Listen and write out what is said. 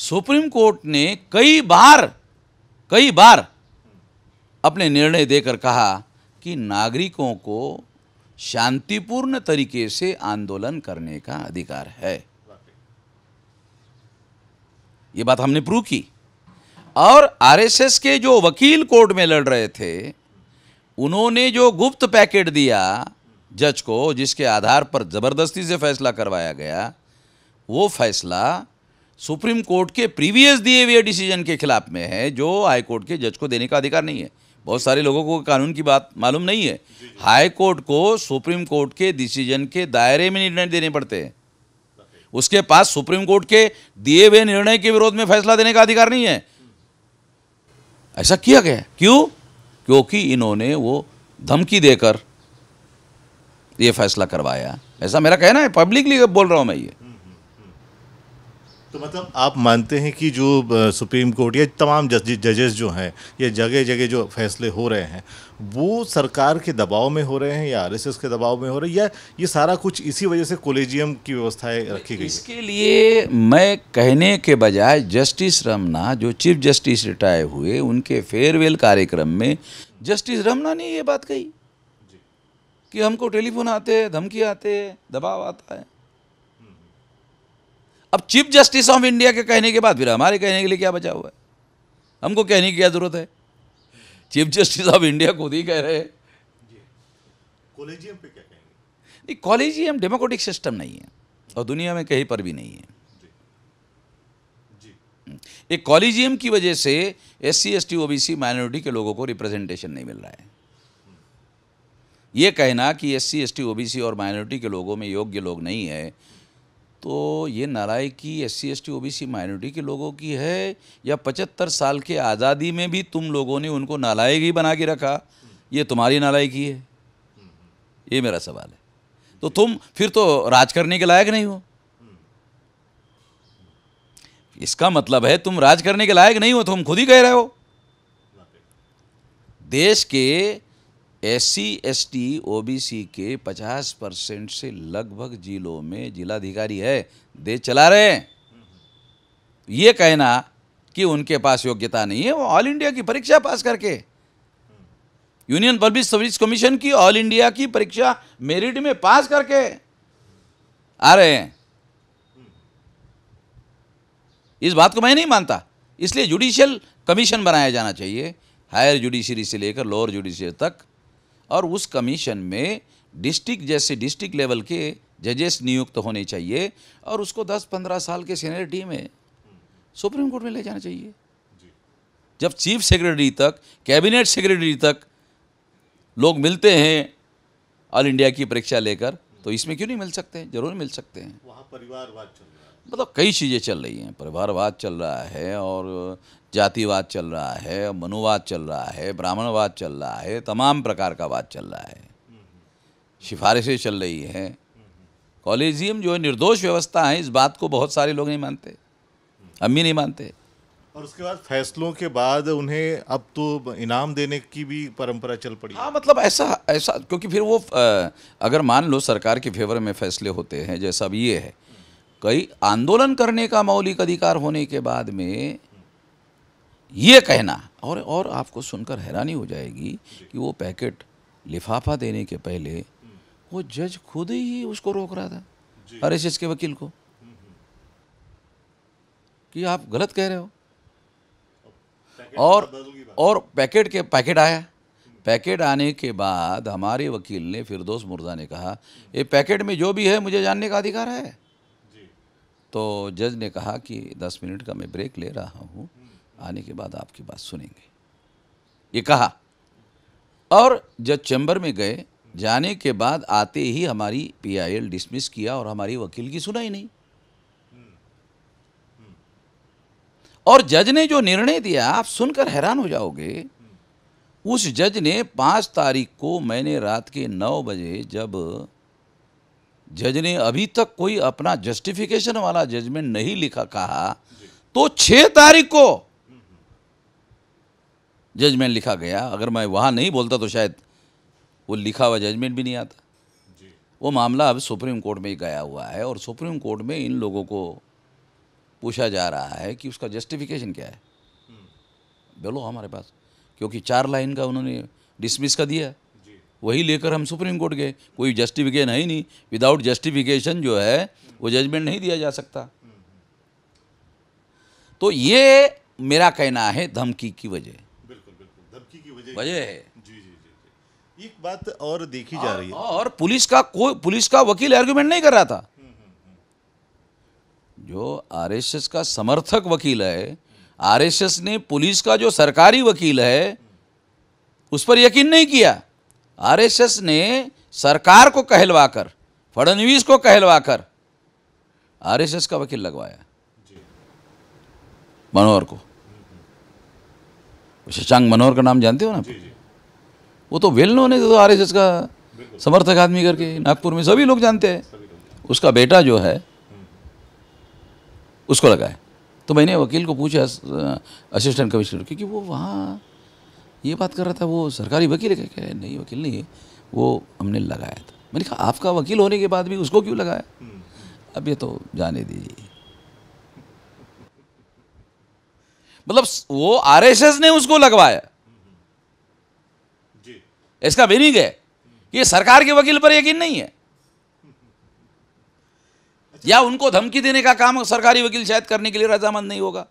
Supreme court ने कई बार कई बार अपने निर्णय देकर कहा कि नागरिकों को शांतिपूर्ण तरीके से आंदोलन करने का अधिकार है। ये बात हमने प्रूव की। और आरएसएस के जो वकील कोर्ट में लड़ रहे थे, उन्होंने जो गुप्त पैकेट दिया जज को, जिसके आधार पर ज़बरदस्ती से फैसला करवाया गया, वो फैसला सुप्रीम कोर्ट के प्रीवियस दिए हुए डिसीज़न के खिलाफ में है जो हाई कोर्ट के जज को देने का अधिकार नहीं है। बहुत सारे लोगों को कानून की बात मालूम नहीं है। हाई कोर्ट को सुप्रीम कोर्ट के डिसीज़न के दायरे में निर्णय देने पड़ते हैं। उसके पास सुप्रीम कोर्ट के दिए हुए निर्णय के विरोध में फैसला देने का अधिकार नहीं है। ऐसा किया गया क्यों? क्योंकि इन्होंने वो धमकी देकर ये फैसला करवाया। ऐसा मेरा कहना है पब्लिकली बोल रहा हूँ मैं ये। तो मतलब आप मानते हैं कि जो सुप्रीम कोर्ट या तमाम जज जजेस जो हैं ये जगह जगह जो फैसले हो रहे हैं वो सरकार के दबाव में हो रहे हैं या आरएसएस के दबाव में हो रहे हैं या ये सारा कुछ इसी वजह से कोलेजियम की व्यवस्थाएँ रखी गई इसके लिए मैं कहने के बजाय जस्टिस रमना जो चीफ जस्टिस रिटायर हुए उनके फेयरवेल कार्यक्रम में जस्टिस रमना ने ये बात कही कि हमको टेलीफोन आते हैं धमकी आते हैं दबाव आता है। अब चीफ जस्टिस ऑफ़ इंडिया के कहने के बाद फिर हमारे कहने के लिए क्या बचा हुआ है? हमको कहने की क्या ज़रूरत है? चीफ जस्टिस ऑफ़ इंडिया खुद ही कह रहे हैं। कोलेजियम पे क्या कहेंगे? नहीं कॉलेजियम डेमोक्रेटिक सिस्टम नहीं है और दुनिया में कहीं पर भी नहीं है। एक कॉलेजियम की वजह से S C S T O B C minority के लोगों को रिप्रेजेंटेशन नहीं मिल रहा है। ये कहना कि S C S T O B C और माइनॉरिटी के लोगों में योग्य लोग नहीं है तो ये नालायकी S C S T O B C minority के लोगों की है, या पचहत्तर साल के आज़ादी में भी तुम लोगों ने उनको नालायक ही बना के रखा? ये तुम्हारी नालायकी है। ये मेरा सवाल है। तो तुम फिर तो राज करने के लायक नहीं हो। इसका मतलब है तुम राज करने के लायक नहीं हो तुम खुद ही कह रहे हो। देश के एस सी एस टी के पचास परसेंट से लगभग जिलों में जिलाधिकारी है। देश चला रहे हैं। ये कहना कि उनके पास योग्यता नहीं है, वो ऑल इंडिया की परीक्षा पास करके। यूनियन पब्लिक सर्विस कमीशन की ऑल इंडिया की परीक्षा मेरिट में पास करके आ रहे हैं। इस बात को मैं नहीं मानता। इसलिए जुडिशियल कमीशन बनाया जाना चाहिए, हायर जुडिशरी से लेकर लोअर जुडिशरी तक। और उस कमीशन में डिस्ट्रिक्ट जैसे डिस्ट्रिक्ट लेवल के जजेस नियुक्त तो होने चाहिए और उसको 10-15 साल के सीनियरिटी में सुप्रीम कोर्ट में ले जाना चाहिए। जब चीफ सेक्रेटरी तक कैबिनेट सेक्रेटरी तक लोग मिलते हैं ऑल इंडिया की परीक्षा लेकर तो इसमें क्यों नहीं मिल सकते? ज़रूर मिल सकते हैं। वहाँ परिवारवाद चल रहा है। मतलब कई चीज़ें चल रही हैं। परिवारवाद चल रहा है और जातिवाद चल रहा है मनुवाद चल रहा है ब्राह्मणवाद चल रहा है तमाम प्रकार का वाद चल रहा है। सिफारिशें चल रही हैं। कॉलेजियम जो है निर्दोष व्यवस्था है इस बात को बहुत सारे लोग नहीं मानते। हम भी नहीं मानते। और उसके बाद फैसलों के बाद उन्हें अब तो इनाम देने की भी परंपरा चल पड़ी। हाँ मतलब ऐसा ऐसा क्योंकि फिर वो अगर मान लो सरकार के फेवर में फैसले होते हैं जैसा अब ये है कई आंदोलन करने का मौलिक अधिकार होने के बाद में ये कहना और और आपको सुनकर हैरानी हो जाएगी कि वो पैकेट लिफाफा देने के पहले वो जज खुद ही उसको रोक रहा था। आरएसएस के वकील को। कि आप गलत कह रहे हो। और और पैकेट के पैकेट आया। पैकेट आने के बाद हमारे वकील ने फिरदोस मुर्जा ने कहा ये पैकेट में जो भी है मुझे जानने का अधिकार है। तो जज ने कहा कि दस मिनट का मैं ब्रेक ले रहा हूँ, आने के बाद आपकी बात सुनेंगे। ये कहा। और जज चैम्बर में गए, जाने के बाद आते ही हमारी पीआईएल डिसमिस किया और हमारी वकील की सुनाई नहीं। और जज ने जो निर्णय दिया, आप सुनकर हैरान हो जाओगे, उस जज ने पाँच तारीख को मैंने रात के नौ बजे जब जज ने अभी तक कोई अपना जस्टिफिकेशन वाला जजमेंट नहीं लिखा कहा तो छः तारीख को जजमेंट लिखा गया। अगर मैं वहाँ नहीं बोलता तो शायद वो लिखा हुआ जजमेंट भी नहीं आता। वो मामला अब सुप्रीम कोर्ट में ही गया हुआ है और सुप्रीम कोर्ट में इन लोगों को पूछा जा रहा है कि उसका जस्टिफिकेशन क्या है। बोलो हमारे पास क्योंकि चार लाइन का उन्होंने डिसमिस का दिया। वही लेकर हम सुप्रीम कोर्ट गए। कोई जस्टिफिकेशन है ही नहीं। विदाउट जस्टिफिकेशन जो है वो जजमेंट नहीं दिया जा सकता। तो ये मेरा कहना है धमकी की वजह। बिल्कुल बिल्कुल। धमकी की वजह वजह है। जी जी जी जी। एक बात और देखी जा रही है। और पुलिस का कोई पुलिस का वकील आर्गुमेंट नहीं कर रहा था। जो आरएसएस का समर्थक वकील है आरएसएस ने पुलिस का जो सरकारी वकील है उस पर यकीन नहीं किया। आरएसएस ने सरकार को कहलवाकर फडणवीस को कहलवाकर आरएसएस का वकील लगवाया। मनोहर को। शशांक मनोहर का नाम जानते हो ना वो तो वेल नोन है तो आरएसएस का समर्थक आदमी करके नागपुर में सभी लोग जानते हैं। उसका बेटा जो है उसको लगाए तो मैंने वकील को पूछा असिस्टेंट कमिश्नर क्योंकि वो वहाँ ये बात कर रहा था वो सरकारी वकील है क्या नहीं वकील नहीं है वो हमने लगाया था। मैंने कहा आपका वकील होने के बाद भी उसको क्यों लगाया? अब ये तो जाने दीजिए। मतलब वो आरएसएस ने उसको लगवाया। जी। इसका मीनिंग है कि ये सरकार के वकील पर यकीन नहीं है। या उनको धमकी देने का काम सरकारी वकील शायद करने के लिए रजामंद नहीं होगा।